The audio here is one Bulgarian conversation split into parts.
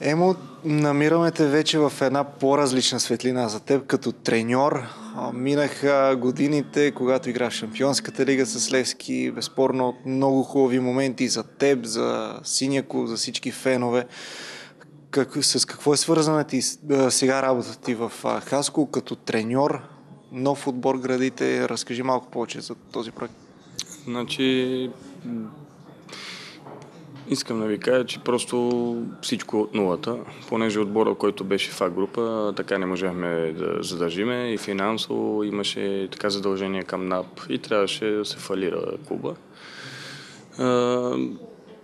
Емо, намираме те вече в една по-различна светлина за теб като треньор. Минаха годините, когато игра в Шампионската лига с Левски. Безспорно много хубави моменти за теб, за Синяко, за всички фенове. Как, с какво е свързана ти сега работата ти в Хаско като треньор? Нов отбор градите. Разкажи малко повече за този проект. Значи, Искам да ви кажа, че просто всичко от нулата, понеже отбора, който беше в група, така не можехме да задържиме и финансово имаше така задължение към НАП и трябваше да се фалира клуба.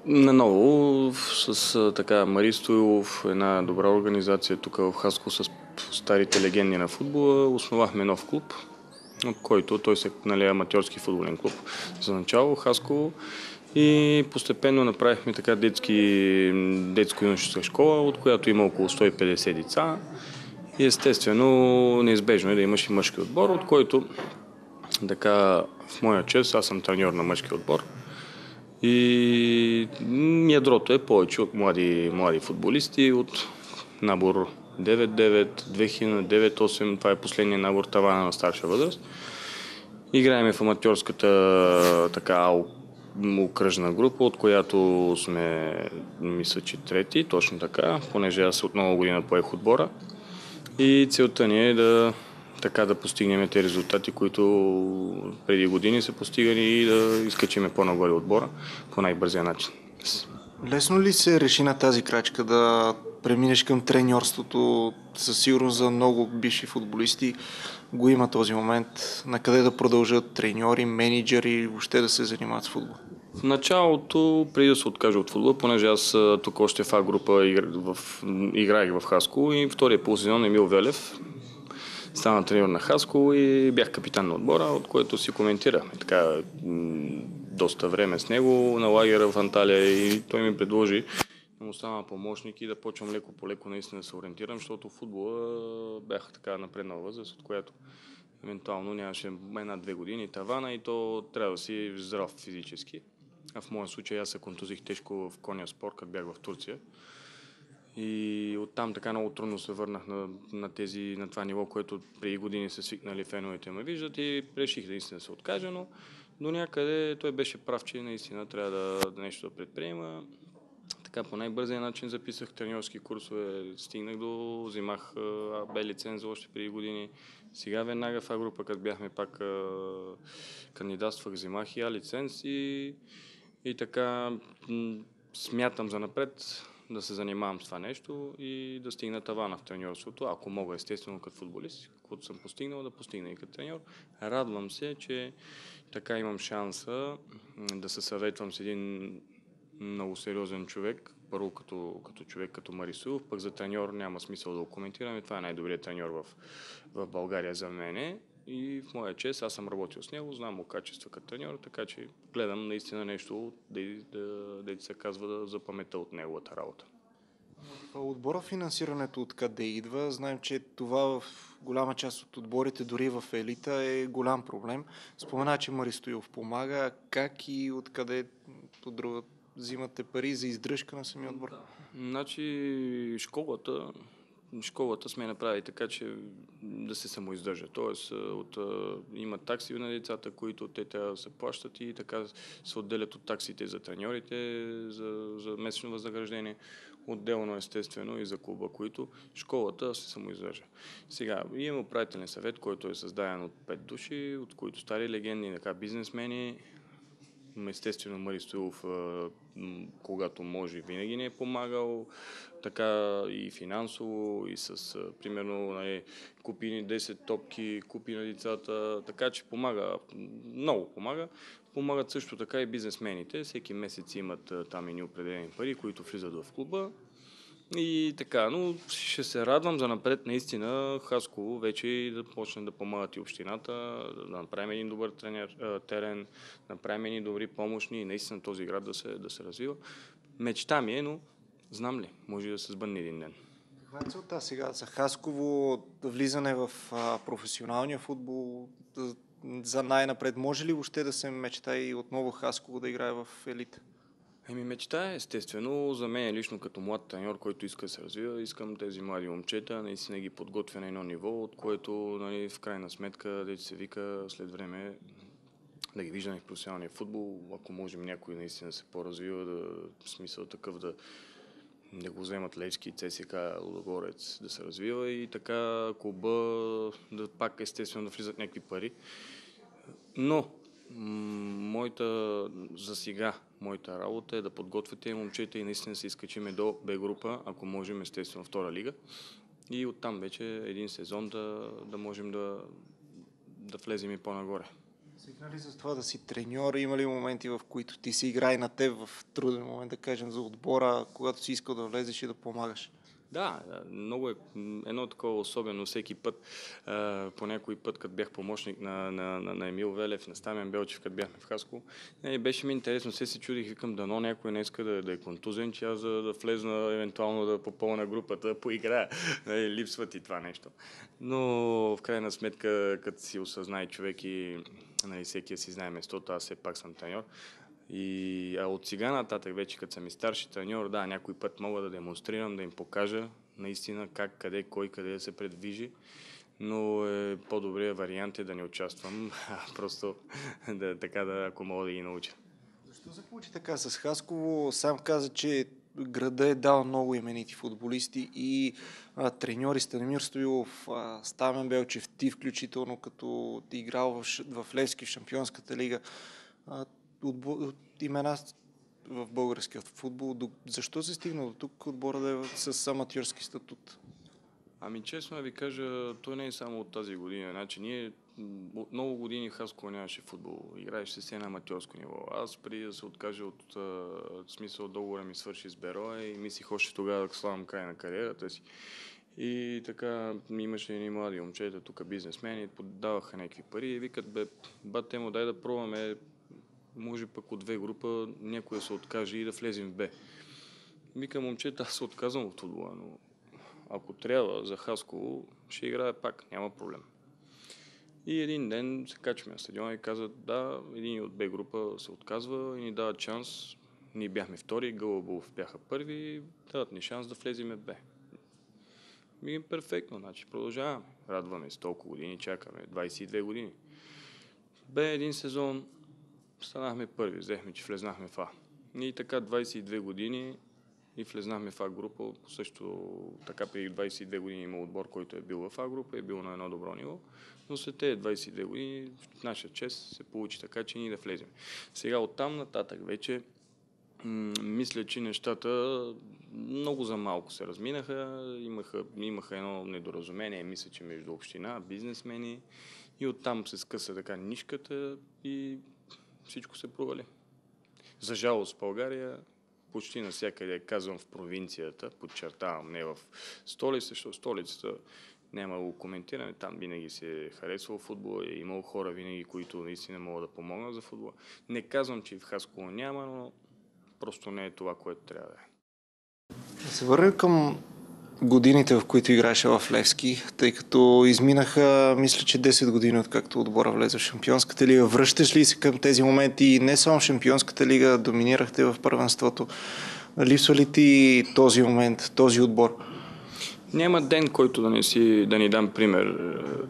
Наново с така Мари Стоилов, една добра организация тук в Хаско с старите легенди на футбола, основахме нов клуб, който той се нали, аматьорски футболен клуб. За начало Хаско и постепенно направихме така детски, детско-юношеска школа, от която има около 150 деца. И естествено, неизбежно е да имаш и мъжки отбор, от който така в моя чест, аз съм треньор на мъжки отбор. И ядрото е повече от млади, млади футболисти, от набор 9-9, 2009-8, това е последния набор тавана на старша възраст. Играеме в аматьорската така окръжна група, от която сме, мисля, че трети, точно така, понеже аз от много година поех отбора. И целта ни е да така да постигнем тези резултати, които преди години са постигани и да изкачиме по-нагоре отбора по най-бързия начин. Лесно ли се реши на тази крачка да преминеш към треньорството? Със сигурност за много бивши футболисти го има този момент. На къде да продължат треньори, менеджери, въобще да се занимават с футбол? В началото, преди да се откажа от футбол, понеже аз тук още в А група играех в Хаско и втория полусезон Емил Велев стана треньор на Хаско и бях капитан на отбора, от което си коментирахме така доста време с него на лагера в Анталия и той ми предложи да му стана помощник и да почвам леко по леко наистина да се ориентирам, защото футбола бях така напреднал възраст, от която евентуално нямаше една-две години тавана и то трябва да си здрав физически. А в моя случай аз се контузих тежко в коня спорт, като бях в Турция. И оттам така много трудно се върнах на, на, тези, на това ниво, което преди години са свикнали феновете ме виждат и реших да се откажа, но до някъде той беше прав, че наистина трябва да, да нещо да предприема. Така по най-бързия начин записах треньорски курсове, стигнах до, взимах АБ лиценза още преди години. Сега веднага в група, като бяхме пак кандидатствах, взимах и А лиценз и, и така смятам за напред да се занимавам с това нещо и да стигна тавана в треньорството, ако мога естествено като футболист, каквото съм постигнал, да постигна и като треньор. Радвам се, че така имам шанса да се съветвам с един много сериозен човек, първо като, като човек като Марисов, пък за треньор няма смисъл да го коментираме. Това е най-добрият треньор в, в България за мене. И в моя чест аз съм работил с него, знам му качества като треньор, така че гледам наистина нещо, да, да, да се казва да за памета от неговата работа. Отбора финансирането откъде идва? Знаем, че това в голяма част от отборите, дори в елита, е голям проблем. Спомена, че Мари Стоилов помага. Как и откъде от друга взимате пари за издръжка на самия отбор? Значи школата школата сме направили така, че да се самоиздържа. Тоест, от, има такси на децата, които те трябва да се плащат и така се отделят от таксите за треньорите, за, за месечно възнаграждение. Отделно, естествено, и за клуба, които школата се самоиздържа. Сега, имаме управителен съвет, който е създаден от пет души, от които стари легенди, така бизнесмени, Естествено, Мари Стоилов, когато може, винаги ни е помагал, така и финансово, и с, примерно, нали, купи ни 10 топки, купи на децата, така че помага, много помага. Помагат също така и бизнесмените. Всеки месец имат там и определени пари, които влизат в клуба и така, но ще се радвам за напред наистина Хасково вече да почне да помагат и общината, да направим един добър тренер, терен, да направим едни добри помощни и наистина този град да се, да се развива. Мечта ми е, но знам ли, може да се сбъдне един ден. Каква е целта сега за Хасково, влизане в професионалния футбол, за най-напред? Може ли въобще да се мечта и отново Хасково да играе в елит? Еми мечта е, естествено. За мен лично като млад треньор, който иска да се развива, искам тези млади момчета наистина ги подготвя на едно ниво, от което нали, в крайна сметка, да се вика след време да ги виждаме в професионалния футбол, ако можем някой наистина да се по-развива, да, в смисъл такъв да, да го вземат Левски, ЦСК, Лудогорец, да се развива и така клуба да пак естествено да влизат някакви пари. Но моята, за сега, моята работа е да подготвяте момчета и наистина се изкачиме до Б група, ако можем естествено втора лига. И оттам вече един сезон да, да можем да, да влезем и по-нагоре. Сега ли за това да си треньор? Има ли моменти, в които ти си играе на теб в труден момент, да кажем, за отбора, когато си искал да влезеш и да помагаш? Да, много е едно такова особено всеки път. По някой път, като бях помощник на, на, на, на Емил Велев, на Стамен Белчев, като бяхме в Хаско, не, беше ми интересно. Все се чудих, викам, дано някой не иска да, да е контузен, че аз да, да влезна, евентуално да попълна групата, да поиграя. Не, липсва ти това нещо. Но в крайна сметка, като си осъзнае човек и нали, всеки си знае местото, аз все пак съм треньор. И а от сега нататък, вече като съм и старши треньор, да, някой път мога да демонстрирам, да им покажа наистина как, къде, кой, къде да се предвижи. Но е, по-добрият вариант е да не участвам, просто да, така да, ако мога да ги науча. Защо се получи така с Хасково? Сам каза, че града е дал много именити футболисти и а, треньори Станимир Стоилов, а, Стамен Белчев, ти включително като ти играл в, в Левски в Шампионската лига. А, от, от имена в българския футбол. Защо се стигна до тук отбора да е с аматьорски статут? Ами честно ви кажа, той не е само от тази година. Значи ние от много години в Хаско нямаше футбол. Играеше се на аматьорско ниво. Аз преди да се откажа от а, смисъл договора ми свърши с Бероя и мислих още тогава да славам край на кариерата си. И така имаше едни млади момчета, тук бизнесмени, поддаваха някакви пари и викат, бе, бате му, дай да пробваме може пък от две група някой се откаже и да влезем в Б. Вика, момчета, аз се отказвам от футбола, но ако трябва за Хасково, ще играя пак, няма проблем. И един ден се качваме на стадиона и казват, да, един от Б група се отказва и ни дават шанс. Ние бяхме втори, Гълъбов бяха първи, дават ни шанс да влезем в Б. Ми перфектно, значи продължаваме. Радваме с толкова години, чакаме 22 години. Б един сезон, станахме първи, взехме, че влезнахме в А. И така 22 години и влезнахме в А група. Също така при 22 години има отбор, който е бил в А група, е бил на едно добро ниво. Но след тези 22 години в наша чест се получи така, че ние да влезем. Сега оттам нататък вече мисля, че нещата много за малко се разминаха. Имаха, имаха едно недоразумение, мисля, че между община, бизнесмени и оттам се скъса така нишката и всичко се провали. За жалост България почти навсякъде, казвам в провинцията, подчертавам, не в столица, защото столицата нямало коментиране, там винаги се е харесвал футбол, е имало хора винаги, които наистина могат да помогнат за футбола. Не казвам, че в Хасково няма, но просто не е това, което трябва да е. Се върнем към годините, в които играеше в Левски, тъй като изминаха, мисля, че 10 години, откакто отбора влезе в Шампионската лига. Връщаш ли се към тези моменти? Не само Шампионската лига, доминирахте в първенството. Липсва ли ти този момент, този отбор? Няма ден, който да не, си, да ни дам пример е,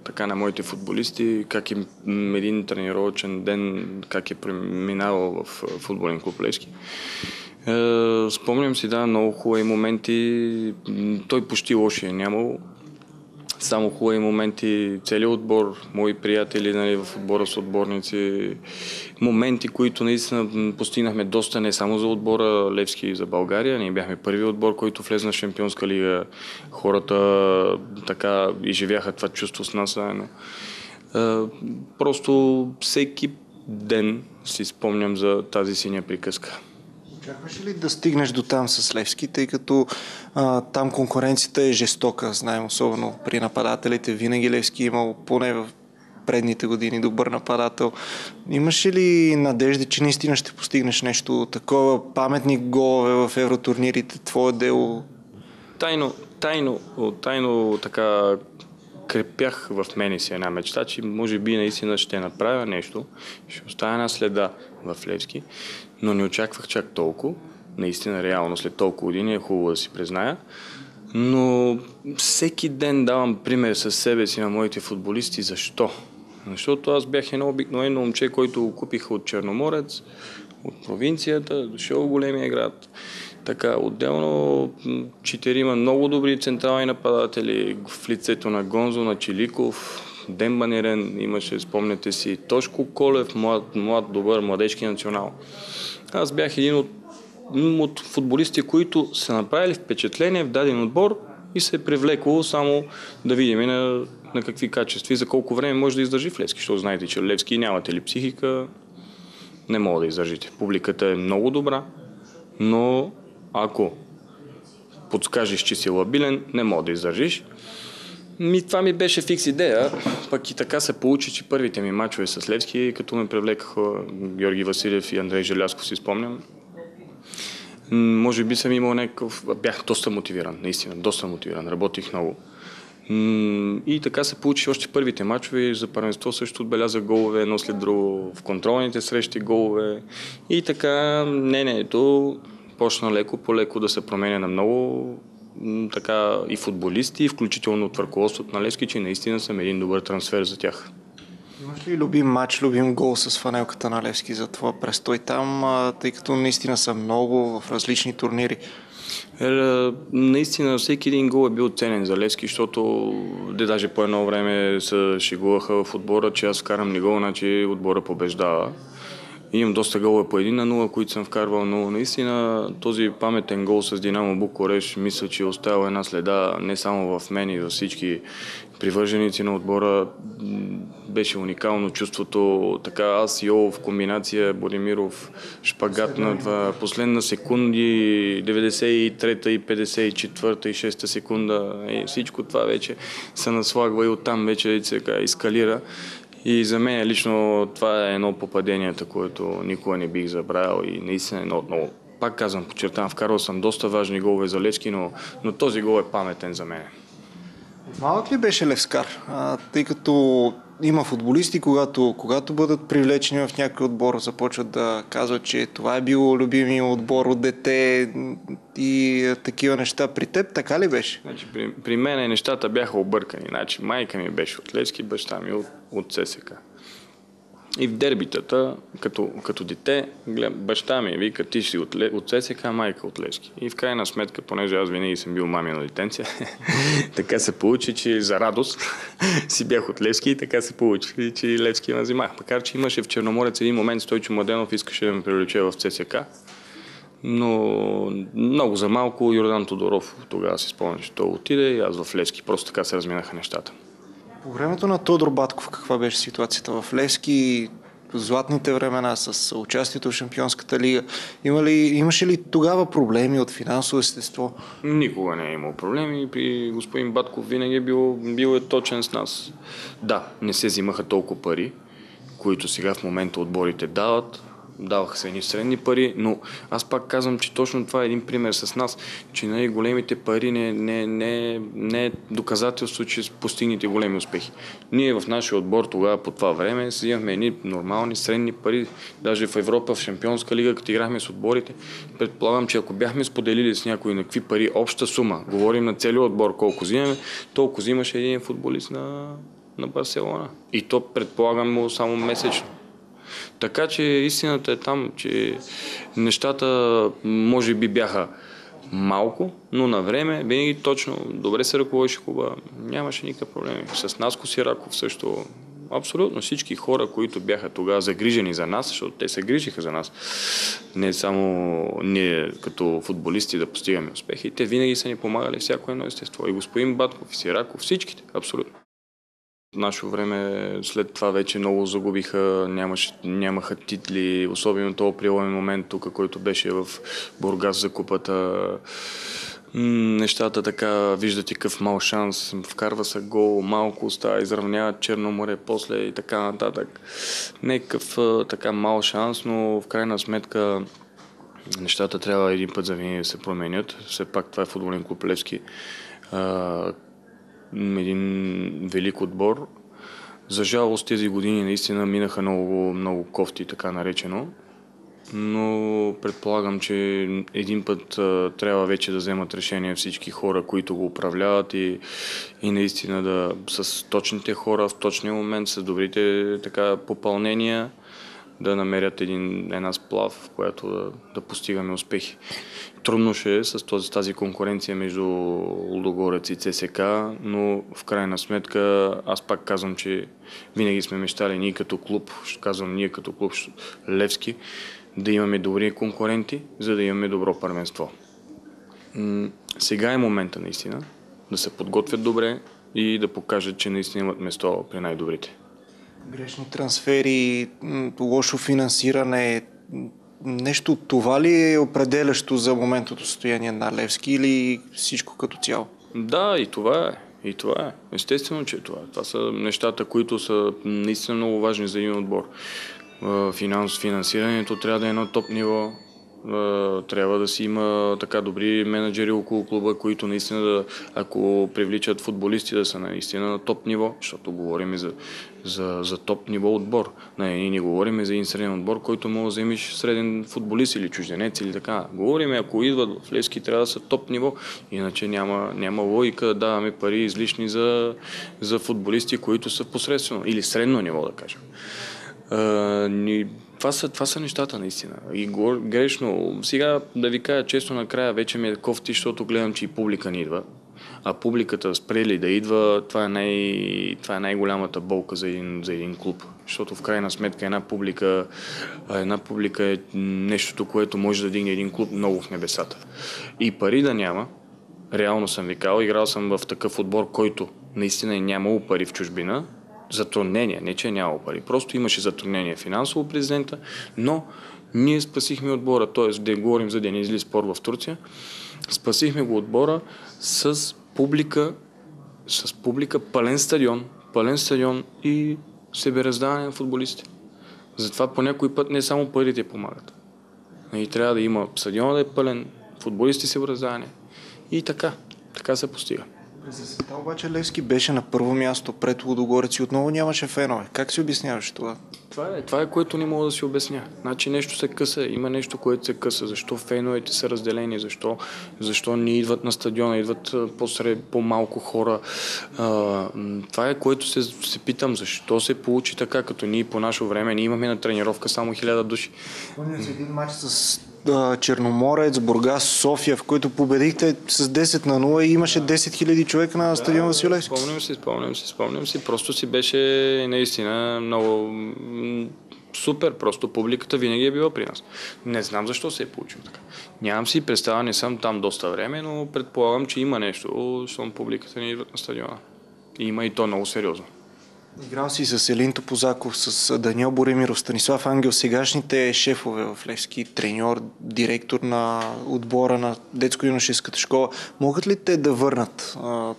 така на моите футболисти, как е един тренировачен ден, как е преминавал в футболен клуб Левски. Е, спомням си, да, много хубави моменти. Той почти лоши е нямал. Само хубави моменти, целият отбор, мои приятели нали, в отбора с отборници, моменти, които наистина постигнахме доста не само за отбора Левски и за България. Ние бяхме първи отбор, който влезна в Шампионска лига. Хората така изживяха това чувство с нас заедно. Е, просто всеки ден си спомням за тази синя приказка. Очакваш ли да стигнеш до там с Левски, тъй като а, там конкуренцията е жестока, знаем, особено при нападателите. Винаги Левски е имал поне в предните години добър нападател. Имаш ли надежда, че наистина ще постигнеш нещо такова, паметни голове в евротурнирите, твое дело? Тайно, тайно, тайно така крепях в мене си една мечта, че може би наистина ще направя нещо, ще оставя една следа в Левски. Но не очаквах чак толкова. Наистина, реално, след толкова години е хубаво да си призная. Но всеки ден давам пример със себе си на моите футболисти. Защо? Защото аз бях едно обикновено момче, който го купих от Черноморец, от провинцията, дошъл в големия град. Така, отделно четирима много добри централни нападатели в лицето на Гонзо, на Чиликов, Ден Банерен, имаше, спомняте си, Тошко Колев, млад, млад добър, младежки национал. Аз бях един от, от футболисти, които са направили впечатление в даден отбор и се е привлекло само да видим на, на какви качества и за колко време може да издържи в Левски, защото знаете, че Левски нямате ли психика, не мога да издържите. Публиката е много добра, но ако подскажеш, че си лабилен, не мога да издържиш. Ми, това ми беше фикс идея, пък и така се получи, че първите ми мачове с Левски, като ме привлекаха Георги Василев и Андрей Желясков, си спомням. Може би съм имал някакъв... Бях доста мотивиран, наистина, доста мотивиран. Работих много. И така се получи още първите мачове. За първенство също отбеляза голове, едно след друго в контролните срещи голове. И така мнението почна леко по леко да се променя на много така и футболисти, включително от ръководството на Левски, че наистина съм един добър трансфер за тях. Имаш ли любим матч, любим гол с фанелката на Левски за това престой там, тъй като наистина са много в различни турнири? Е, наистина всеки един гол е бил ценен за Левски, защото де даже по едно време се шегуваха в отбора, че аз вкарам ни гол, значи отбора побеждава. Имам доста голове по един на нула, които съм вкарвал, но наистина този паметен гол с Динамо Букуреш мисля, че е една следа не само в мен и във всички привърженици на отбора. Беше уникално чувството. Така аз и в комбинация Боримиров шпагат на това последна секунди 93-та и 54-та и 6-та секунда и всичко това вече се наслагва и оттам вече сега ескалира. И за мен лично това е едно от попаденията, което никога не бих забравил и наистина едно от много. Пак казвам, подчертавам, вкарал съм доста важни голове за Левски, но, но този гол е паметен за мен. Малък ли беше Левскар? А, тъй като има футболисти, когато, когато бъдат привлечени в някой отбор, започват да казват, че това е било любими отбор от дете и такива неща. При теб така ли беше? Значи, при, при мен нещата бяха объркани. Значи, майка ми беше от Левски, баща ми от, от ССК. И в дербитата, като, като дете, глед, баща ми вика, ти си от, от ССК, майка от Левски. И в крайна сметка, понеже аз винаги съм бил мами на детенция, така се получи, че за радост си бях от Левски и така се получи, че Левски ме взимах. Макар, че имаше в Черноморец един момент, Стойчо Младенов искаше да ме привлече в ЦСК, но много за малко Йордан Тодоров тогава си спомня, че той отиде и аз в Левски. Просто така се разминаха нещата. По времето на Тодор Батков каква беше ситуацията в Левски? Златните времена с участието в Шампионската лига. Има ли, имаше ли тогава проблеми от финансово естество? Никога не е имал проблеми. При господин Батков винаги е бил, бил е точен с нас. Да, не се взимаха толкова пари, които сега в момента отборите дават даваха се едни средни пари, но аз пак казвам, че точно това е един пример с нас, че нали, големите пари не, не, не, не е доказателство, че постигнете големи успехи. Ние в нашия отбор тогава по това време си имахме едни нормални средни пари, даже в Европа, в Шампионска лига, като играхме с отборите, предполагам, че ако бяхме споделили с някой на какви пари обща сума, говорим на целият отбор колко взимаме, толкова взимаше един футболист на, на Барселона. И то предполагам само месечно. Така че истината е там, че нещата може би бяха малко, но на време винаги точно добре се ръководеше клуба. Нямаше никакъв проблем. С Наско Сираков също абсолютно всички хора, които бяха тогава загрижени за нас, защото те се грижиха за нас, не само ние като футболисти да постигаме успехи, те винаги са ни помагали всяко едно естество. И господин Батков, и Сираков, всичките, абсолютно. Нашо време след това вече много загубиха, нямаш, нямаха титли, особено този приломен момент тук, който беше в Бургас за купата. Нещата така, виждате какъв мал шанс, вкарва се гол, малко остава, изравнява Черно море после и така нататък. Некъв така мал шанс, но в крайна сметка нещата трябва един път за винаги да се променят. Все пак това е футболен клуб Левски един велик отбор. За жалост тези години наистина минаха много, много кофти, така наречено. но предполагам, че един път а, трябва вече да вземат решение всички хора, които го управляват и, и наистина да с точните хора в точния момент, с добрите така попълнения да намерят един, една сплав, в която да, да постигаме успехи. Трудно ще е с този, тази конкуренция между Лудогорец и ЦСК, но в крайна сметка аз пак казвам, че винаги сме мечтали ние като клуб, ще казвам ние като клуб Левски, да имаме добри конкуренти, за да имаме добро първенство. Сега е момента наистина да се подготвят добре и да покажат, че наистина имат место при най-добрите. Грешни трансфери, лошо финансиране, нещо от това ли е определящо за моментното състояние на Левски или всичко като цяло? Да, и това е. И това е. Естествено, че е това. Това са нещата, които са наистина много важни за един отбор. Финанс, финансирането трябва да е на топ ниво, трябва да си има така добри менеджери около клуба, които наистина да, ако привличат футболисти да са наистина на топ ниво, защото говорим за, за, за топ ниво отбор. Не, ние не говорим за един среден отбор, който може да вземеш среден футболист или чужденец или така. Говорим, ако идват в Левски, трябва да са топ ниво, иначе няма, няма логика да даваме пари излишни за, за футболисти, които са посредствено или средно ниво, да кажем. Uh, ни, това са, това са нещата наистина. И грешно. Сега да ви кажа често накрая вече ми е кофти, защото гледам, че и публика ни идва. А публиката спрели да идва, това е, най, това е най-голямата болка за един, за един клуб. Защото в крайна сметка една публика, една публика е нещото, което може да дигне един клуб много в небесата. И пари да няма, реално съм викал, играл съм в такъв отбор, който наистина е нямало пари в чужбина, затруднения, не че е нямало пари. Просто имаше затруднение финансово президента, но ние спасихме отбора, т.е. да говорим за Денизли спор в Турция, спасихме го отбора с публика, с публика, пълен стадион, пълен стадион и себераздаване на футболисти. Затова по някой път не само парите помагат. И трябва да има стадион да е пълен, футболисти себераздаване. И така, така се постига. През есента обаче Левски беше на първо място пред Лудогорец и отново нямаше фенове. Как си обясняваш това? Това е, това е което не мога да си обясня. Значи нещо се къса, има нещо, което се къса. Защо феновете са разделени, защо, защо не идват на стадиона, идват посред по-малко хора. А, това е което се, се питам, защо се получи така, като ние по наше време, ние имаме на тренировка само хиляда души. Помня един матч с Черноморец, Бургас, София, в които победихте с 10 на 0 и имаше 10 000 човека на стадион Василевски. Спомням си, спомням си, спомням си. Просто си беше наистина много супер, просто публиката винаги е била при нас. Не знам защо се е получило така. Нямам си представа, не съм там доста време, но предполагам, че има нещо, защото публиката ни идват на стадиона. И има и то много сериозно. Играл си с Елин Топозаков, с Даниел Боремиров, Станислав Ангел, сегашните шефове в Левски, треньор, директор на отбора на детско-юношеската школа. Могат ли те да върнат а,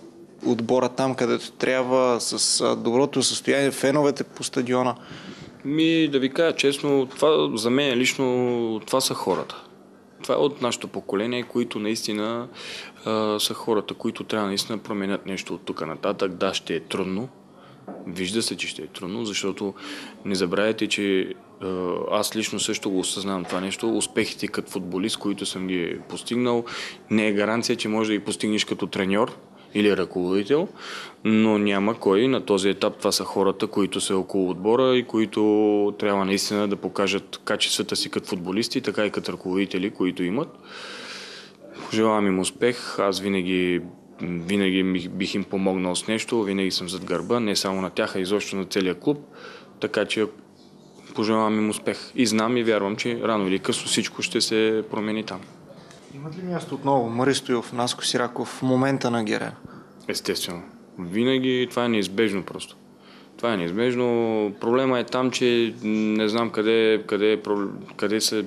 отбора там, където трябва, с а, доброто състояние, феновете по стадиона? Ми, да ви кажа честно, това за мен лично, това са хората. Това е от нашето поколение, които наистина а, са хората, които трябва наистина променят нещо от тук нататък. Да, ще е трудно, Вижда се, че ще е трудно, защото не забравяйте, че аз лично също го осъзнавам това нещо. Успехите като футболист, които съм ги постигнал, не е гаранция, че може да ги постигнеш като треньор или ръководител, но няма кой. На този етап това са хората, които са около отбора и които трябва наистина да покажат качествата си като футболисти, така и като ръководители, които имат. Желавам им успех. Аз винаги винаги бих им помогнал с нещо, винаги съм зад гърба, не само на тях, а изобщо на целия клуб. Така че пожелавам им успех. И знам и вярвам, че рано или късно всичко ще се промени там. Имат ли място отново Мари Стоилов, Наско Сираков в момента на Герен? Естествено. Винаги това е неизбежно просто. Това е неизбежно. Проблема е там, че не знам къде, къде, къде се,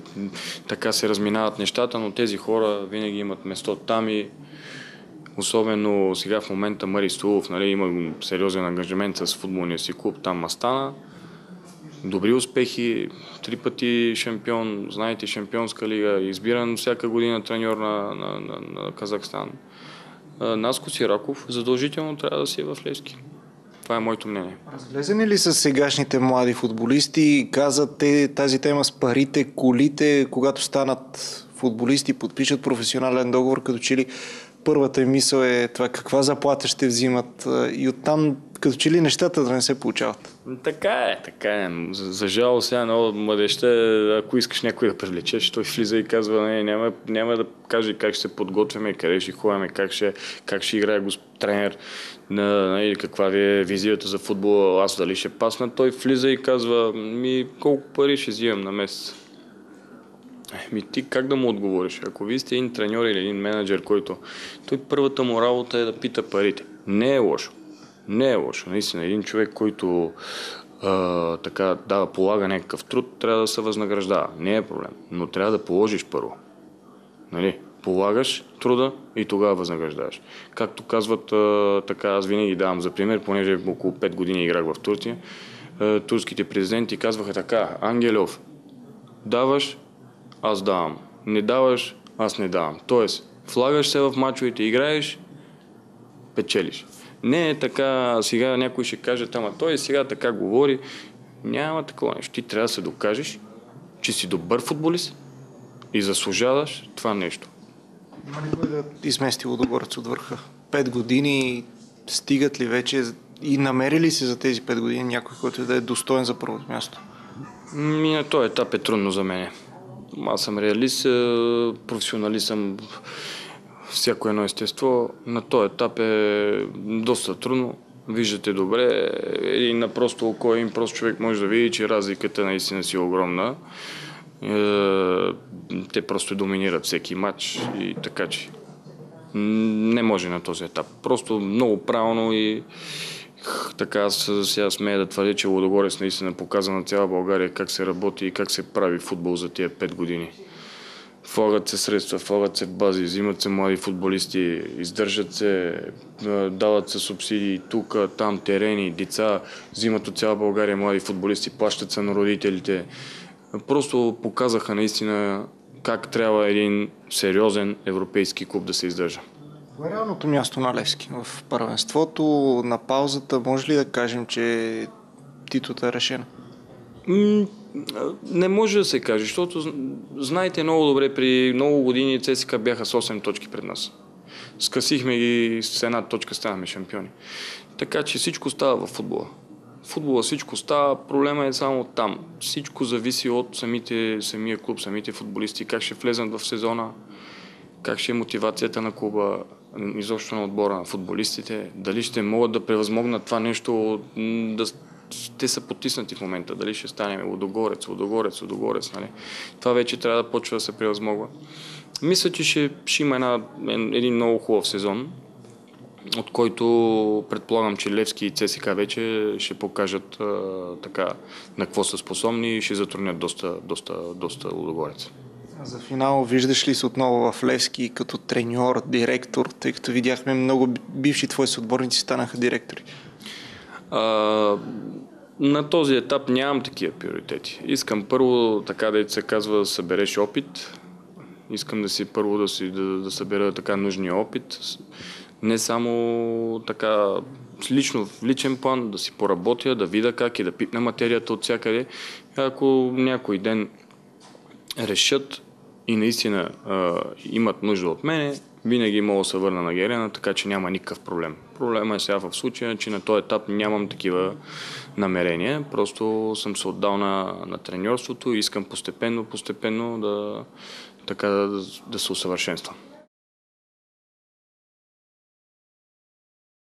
така се разминават нещата, но тези хора винаги имат место там и Особено сега в момента Мари Стулов нали, има сериозен ангажимент с футболния си клуб, там Мастана. Добри успехи, три пъти шампион, знаете, шампионска лига, избиран всяка година треньор на, на, на, на Казахстан. Наско Сираков задължително трябва да си е в Левски. Това е моето мнение. Разглезени ли са сегашните млади футболисти? Казат те тази тема с парите, колите, когато станат футболисти, подпишат професионален договор, като че ли първата им мисъл е това каква заплата ще взимат и оттам като че ли нещата да не се получават. Така е, така е. За, за жало сега много младеща, ако искаш някой да привлечеш, той влиза и казва, не, няма, няма да каже как ще се подготвяме, къде ще ходим, как ще, как ще играе госп... тренер, на, на, или каква ви е визията за футбола, аз дали ще пасна. Той влиза и казва, ми колко пари ще взимам на месец. Е, ми ти как да му отговориш? Ако вие сте един треньор или един менеджер, който той първата му работа е да пита парите. Не е лошо. Не е лошо. Наистина, един човек, който а, така дава, полага някакъв труд, трябва да се възнаграждава. Не е проблем. Но трябва да положиш първо. Нали? Полагаш труда и тогава възнаграждаваш. Както казват, а, така аз винаги давам за пример, понеже около 5 години играх в Турция, а, турските президенти казваха така, Ангелов, даваш, аз давам. Не даваш, аз не давам. Тоест, влагаш се в мачовете, играеш, печелиш. Не е така, сега някой ще каже, ама той сега така говори. Няма такова нещо. Ти трябва да се докажеш, че си добър футболист и заслужаваш това нещо. Има ли кой да измести Лудогорец от върха? Пет години стигат ли вече и намери ли се за тези пет години някой, който да е достоен за първото място? Ми на този етап е трудно за мен. Аз съм реалист, професионалист съм всяко едно естество. На този етап е доста трудно. Виждате добре, един на просто око, един прост човек може да види, че разликата наистина си е огромна. Те просто доминират всеки матч и така че не може на този етап. Просто много правилно и така сега смея да твърдя, че Лодогорец наистина показа на цяла България как се работи и как се прави футбол за тия 5 години. Влагат се средства, влагат се бази, взимат се млади футболисти, издържат се, дават се субсидии тук, там, терени, деца, взимат от цяла България млади футболисти, плащат се на родителите. Просто показаха наистина как трябва един сериозен европейски клуб да се издържа. Кое е реалното място на Левски в първенството? На паузата може ли да кажем, че титлата е решена? Не може да се каже, защото знаете много добре, при много години ЦСКА бяха с 8 точки пред нас. Скъсихме ги с една точка, станахме шампиони. Така че всичко става в футбола. В футбола всичко става, проблема е само там. Всичко зависи от самите, самия клуб, самите футболисти, как ще влезат в сезона, как ще е мотивацията на клуба, изобщо на отбора на футболистите, дали ще могат да превъзмогнат това нещо, да те са потиснати в момента, дали ще стане водогорец, водогорец, водогорец, нали? Това вече трябва да почва да се превъзмогва. Мисля, че ще, ще има една, един много хубав сезон, от който предполагам, че Левски и ЦСК вече ще покажат а, така на какво са способни и ще затруднят доста, доста, доста Лудогорец. За финал виждаш ли се отново в Левски като треньор, директор, тъй като видяхме много бивши твои съотборници станаха директори? А, на този етап нямам такива приоритети. Искам първо, така да се казва, да събереш опит. Искам да си първо да, си, да, да събера така нужния опит. Не само така лично в личен план, да си поработя, да видя как и да пипна материята от всякъде. Ако някой ден решат и наистина а, имат нужда от мене, винаги мога да се върна на Герена, така че няма никакъв проблем. Проблема е сега в случая, че на този етап нямам такива намерения. Просто съм се отдал на, на треньорството и искам постепенно, постепенно да, така, да, да се усъвършенствам.